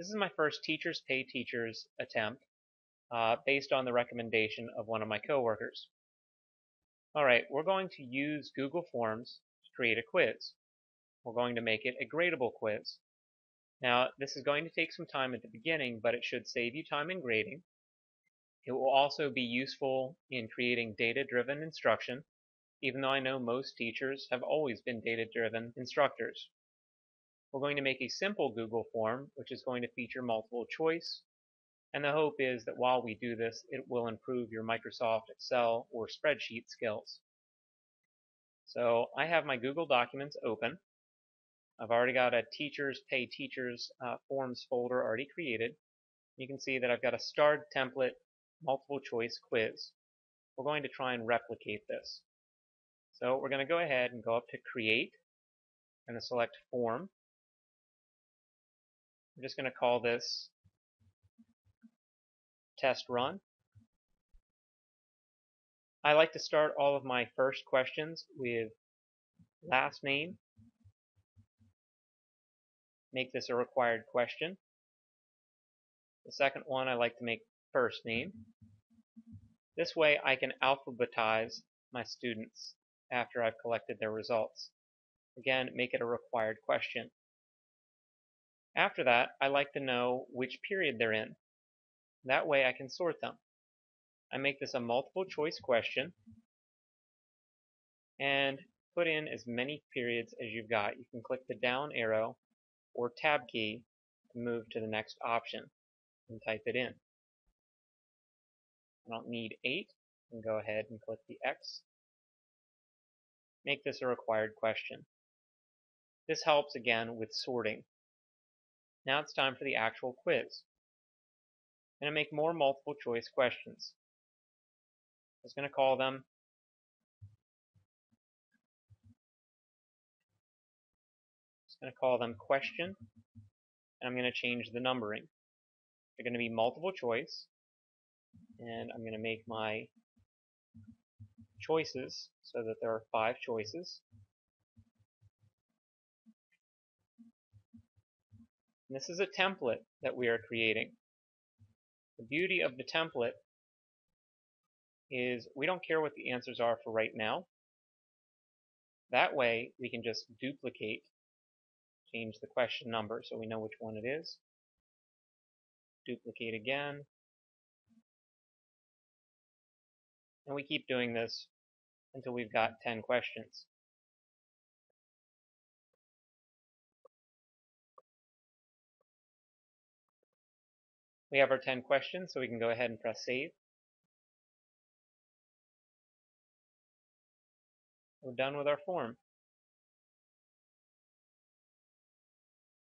This is my first Teachers Pay Teachers attempt uh, based on the recommendation of one of my coworkers. Alright, we're going to use Google Forms to create a quiz. We're going to make it a gradable quiz. Now, this is going to take some time at the beginning, but it should save you time in grading. It will also be useful in creating data-driven instruction, even though I know most teachers have always been data-driven instructors. We're going to make a simple Google form, which is going to feature multiple choice, and the hope is that while we do this, it will improve your Microsoft Excel or spreadsheet skills. So I have my Google Documents open. I've already got a Teachers Pay Teachers uh, Forms folder already created. You can see that I've got a starred template multiple choice quiz. We're going to try and replicate this. So we're going to go ahead and go up to Create. To select Form. I'm just going to call this Test Run. I like to start all of my first questions with last name make this a required question. The second one I like to make first name. This way I can alphabetize my students after I've collected their results. Again, make it a required question. After that, I like to know which period they're in. That way I can sort them. I make this a multiple choice question and put in as many periods as you've got. You can click the down arrow or tab key to move to the next option and type it in. I don't need 8 and go ahead and click the X. Make this a required question. This helps again with sorting. Now it's time for the actual quiz. I'm going to make more multiple choice questions. I was going to call them going to call them question, and I'm going to change the numbering. They're going to be multiple choice, and I'm going to make my choices so that there are five choices. And this is a template that we are creating. The beauty of the template is we don't care what the answers are for right now. That way we can just duplicate change the question number so we know which one it is. Duplicate again. And we keep doing this until we've got 10 questions. We have our 10 questions, so we can go ahead and press save. We're done with our form.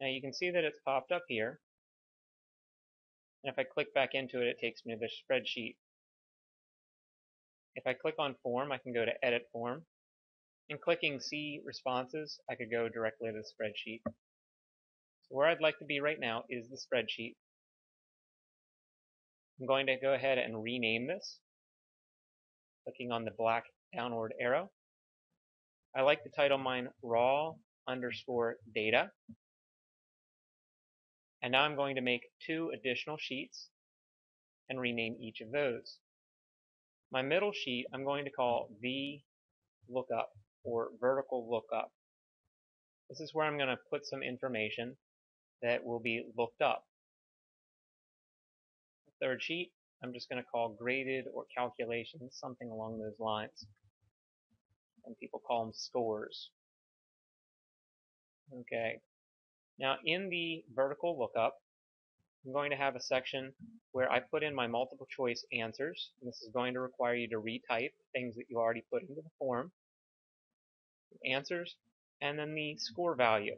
Now you can see that it's popped up here. And if I click back into it, it takes me to the spreadsheet. If I click on form, I can go to edit form. And clicking see responses, I could go directly to the spreadsheet. So where I'd like to be right now is the spreadsheet. I'm going to go ahead and rename this. Clicking on the black downward arrow. I like to title mine raw underscore data. And now I'm going to make two additional sheets and rename each of those. My middle sheet I'm going to call V lookup or vertical lookup. This is where I'm going to put some information that will be looked up. Third sheet I'm just going to call graded or calculations, something along those lines. And people call them scores. Okay, now in the vertical lookup, I'm going to have a section where I put in my multiple choice answers. This is going to require you to retype things that you already put into the form. Answers, and then the score value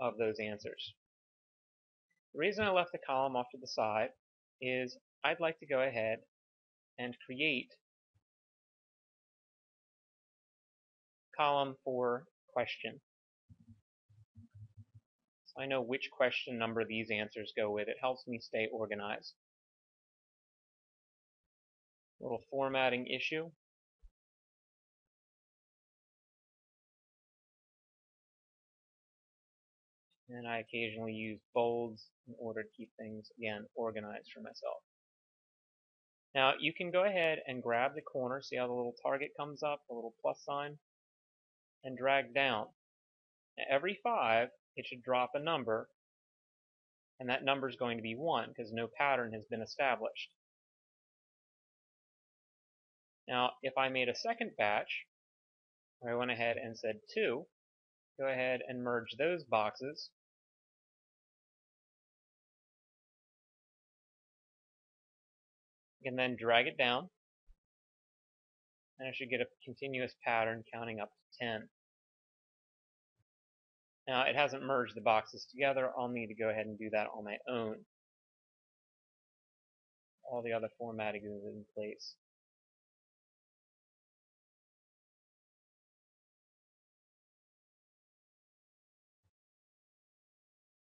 of those answers. The reason I left the column off to the side is I'd like to go ahead and create column for question. So I know which question number these answers go with. It helps me stay organized. Little formatting issue. And I occasionally use bolds in order to keep things, again, organized for myself. Now you can go ahead and grab the corner, see how the little target comes up, the little plus sign, and drag down. Now, every five, it should drop a number, and that number is going to be one because no pattern has been established. Now, if I made a second batch, where I went ahead and said 2, go ahead and merge those boxes. Can then drag it down, and I should get a continuous pattern counting up to 10. Now, it hasn't merged the boxes together. I'll need to go ahead and do that on my own. All the other formatting is in place.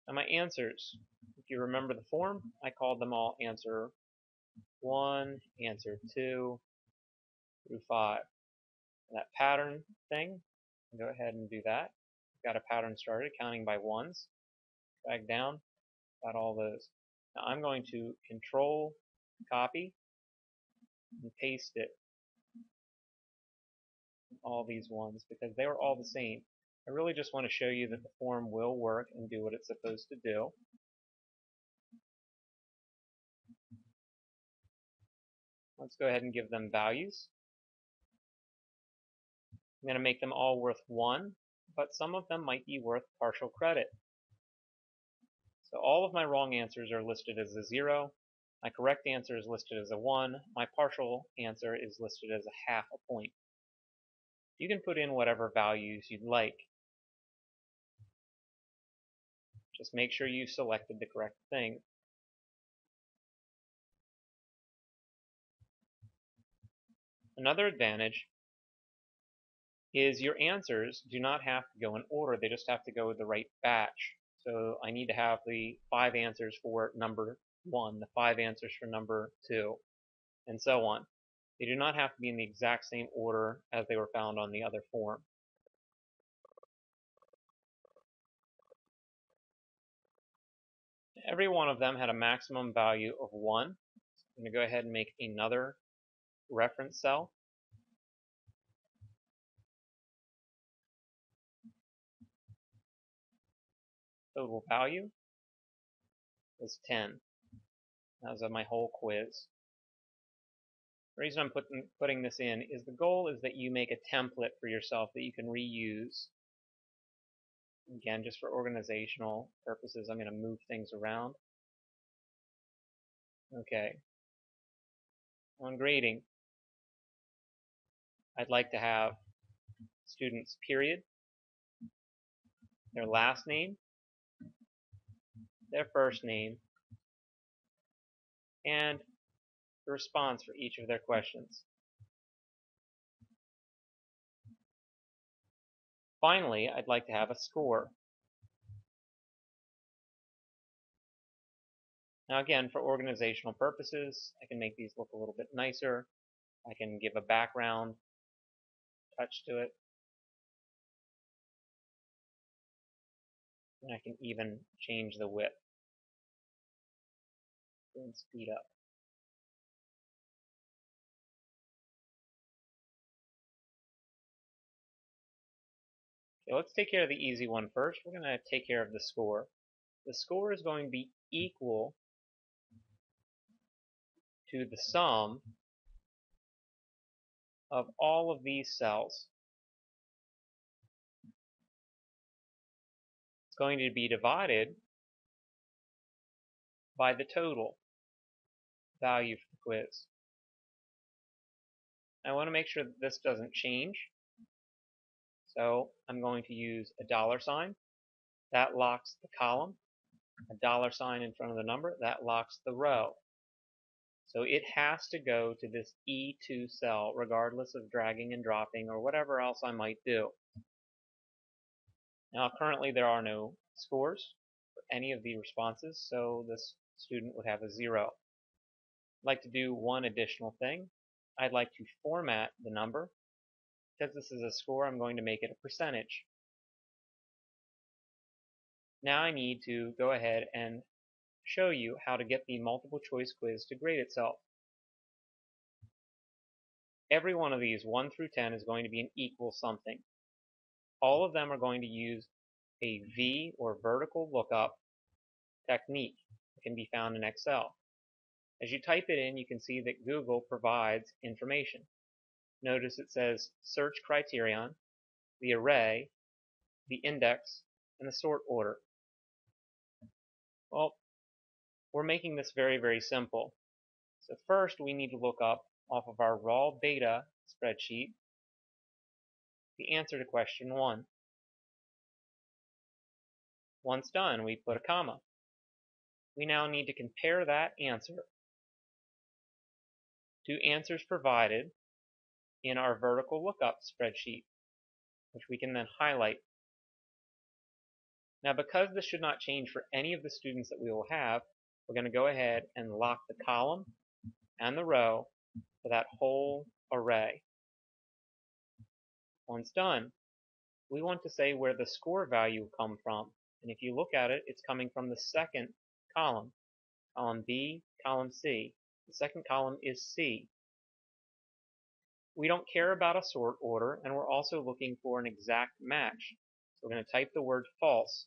Now my answers, if you remember the form, I called them all answer 1, answer 2, through 5. And that pattern thing, go ahead and do that. Got a pattern started, counting by ones. Drag down, got all those. Now I'm going to control copy and paste it all these ones because they were all the same. I really just want to show you that the form will work and do what it's supposed to do. Let's go ahead and give them values. I'm going to make them all worth 1, but some of them might be worth partial credit. So all of my wrong answers are listed as a 0. My correct answer is listed as a 1. My partial answer is listed as a half a point. You can put in whatever values you'd like. Just make sure you selected the correct thing. Another advantage is your answers do not have to go in order, they just have to go with the right batch. So I need to have the five answers for number one, the five answers for number two, and so on. They do not have to be in the exact same order as they were found on the other form. Every one of them had a maximum value of 1. I'm going to go ahead and make another reference cell. Total value was 10. That was my whole quiz. The reason I'm putting, putting this in is the goal is that you make a template for yourself that you can reuse Again, just for organizational purposes, I'm going to move things around. Okay. On grading, I'd like to have students period, their last name, their first name, and the response for each of their questions. Finally, I'd like to have a score. Now again, for organizational purposes, I can make these look a little bit nicer. I can give a background touch to it. And I can even change the width and speed up. Okay, let's take care of the easy one first. We're going to take care of the score. The score is going to be equal to the sum of all of these cells. It's going to be divided by the total value for the quiz. I want to make sure that this doesn't change. So I'm going to use a dollar sign. That locks the column. A dollar sign in front of the number. That locks the row. So it has to go to this E2 cell regardless of dragging and dropping or whatever else I might do. Now currently there are no scores for any of the responses, so this student would have a zero. I'd like to do one additional thing. I'd like to format the number because this is a score, I'm going to make it a percentage. Now I need to go ahead and show you how to get the multiple choice quiz to grade itself. Every one of these, 1 through 10, is going to be an equal something. All of them are going to use a V or vertical lookup technique that can be found in Excel. As you type it in, you can see that Google provides information. Notice it says search criterion, the array, the index, and the sort order. Well, we're making this very, very simple. So first we need to look up off of our raw data spreadsheet the answer to question one. Once done, we put a comma. We now need to compare that answer to answers provided in our vertical lookup spreadsheet, which we can then highlight now because this should not change for any of the students that we will have, we're going to go ahead and lock the column and the row for that whole array. Once done, we want to say where the score value come from. And if you look at it, it's coming from the second column, column B, column C. The second column is C. We don't care about a sort order, and we're also looking for an exact match. So we're going to type the word false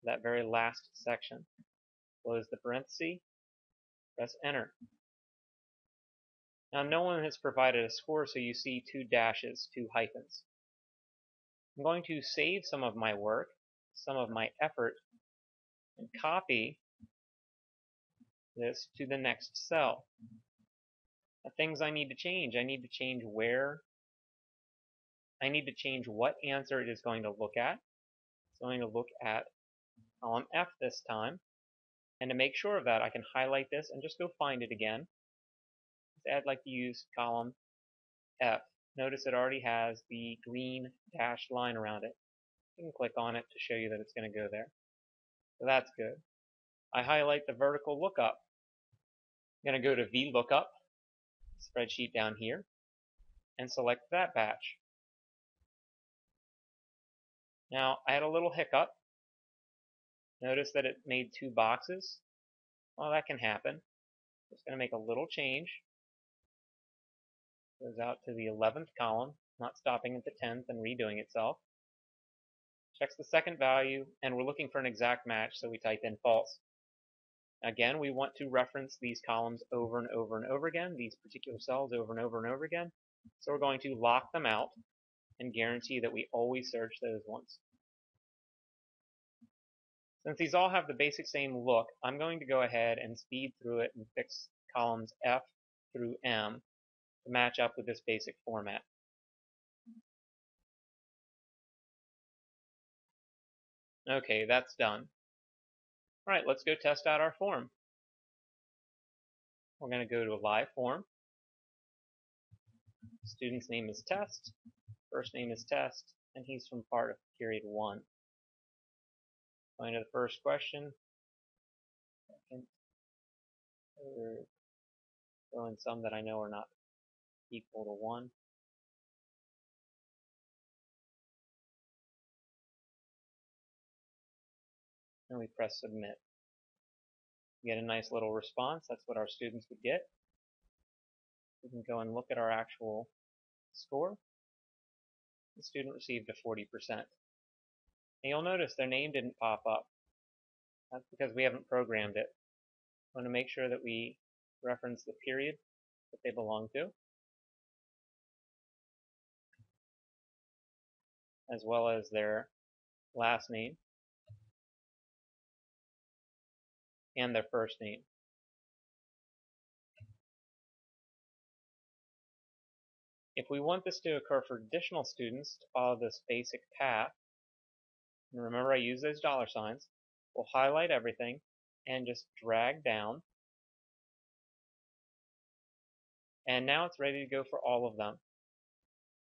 for that very last section. Close the parenthesis, press enter. Now no one has provided a score, so you see two dashes, two hyphens. I'm going to save some of my work, some of my effort, and copy this to the next cell. The things I need to change, I need to change where, I need to change what answer it is going to look at. It's going to look at column F this time. And to make sure of that, I can highlight this and just go find it again. I'd like to use column F. Notice it already has the green dashed line around it. You can click on it to show you that it's going to go there. So that's good. I highlight the vertical lookup. I'm going to go to VLOOKUP, spreadsheet down here, and select that batch. Now, I had a little hiccup Notice that it made two boxes. Well, that can happen. Just going to make a little change. Goes out to the 11th column, not stopping at the 10th and redoing itself. Checks the second value, and we're looking for an exact match, so we type in false. Again, we want to reference these columns over and over and over again, these particular cells over and over and over again. So we're going to lock them out and guarantee that we always search those ones. Since these all have the basic same look, I'm going to go ahead and speed through it and fix columns F through M to match up with this basic format. Okay, that's done. All right, let's go test out our form. We're going to go to a live form. Student's name is Test, first name is Test, and he's from part of period 1. Going to the first question. Second, third, in some that I know are not equal to 1. And we press submit. Get a nice little response. That's what our students would get. We can go and look at our actual score. The student received a 40%. And you'll notice their name didn't pop up. That's because we haven't programmed it. I want to make sure that we reference the period that they belong to, as well as their last name and their first name. If we want this to occur for additional students to follow this basic path, and remember I use those dollar signs, we'll highlight everything and just drag down. And now it's ready to go for all of them.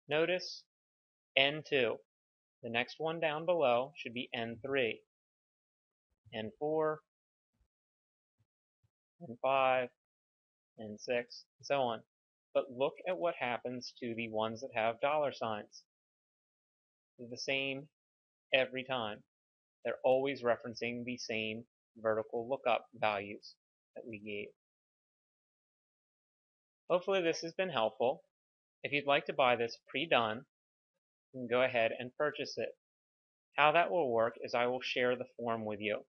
Notice N2. The next one down below should be N3, N4, N5, N6, and so on. But look at what happens to the ones that have dollar signs. The same every time. they're always referencing the same vertical lookup values that we gave. Hopefully this has been helpful. If you'd like to buy this pre-done, you can go ahead and purchase it. How that will work is I will share the form with you.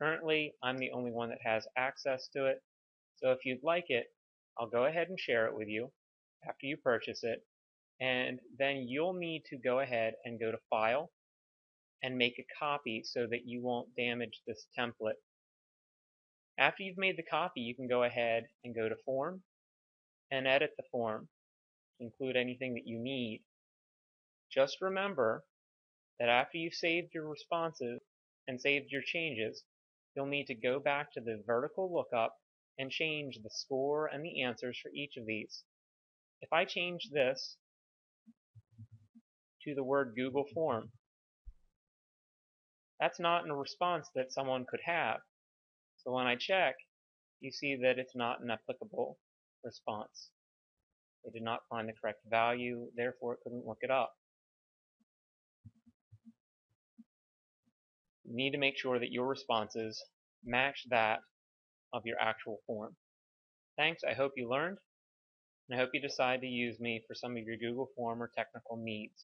Currently, I'm the only one that has access to it, so if you'd like it, I'll go ahead and share it with you after you purchase it, and then you'll need to go ahead and go to File and make a copy so that you won't damage this template. After you've made the copy, you can go ahead and go to Form and edit the form include anything that you need. Just remember that after you've saved your responses and saved your changes, you'll need to go back to the vertical lookup and change the score and the answers for each of these. If I change this to the word Google Form, that's not a response that someone could have. So when I check, you see that it's not an applicable response. They did not find the correct value, therefore it couldn't look it up. You need to make sure that your responses match that of your actual form. Thanks, I hope you learned, and I hope you decide to use me for some of your Google form or technical needs.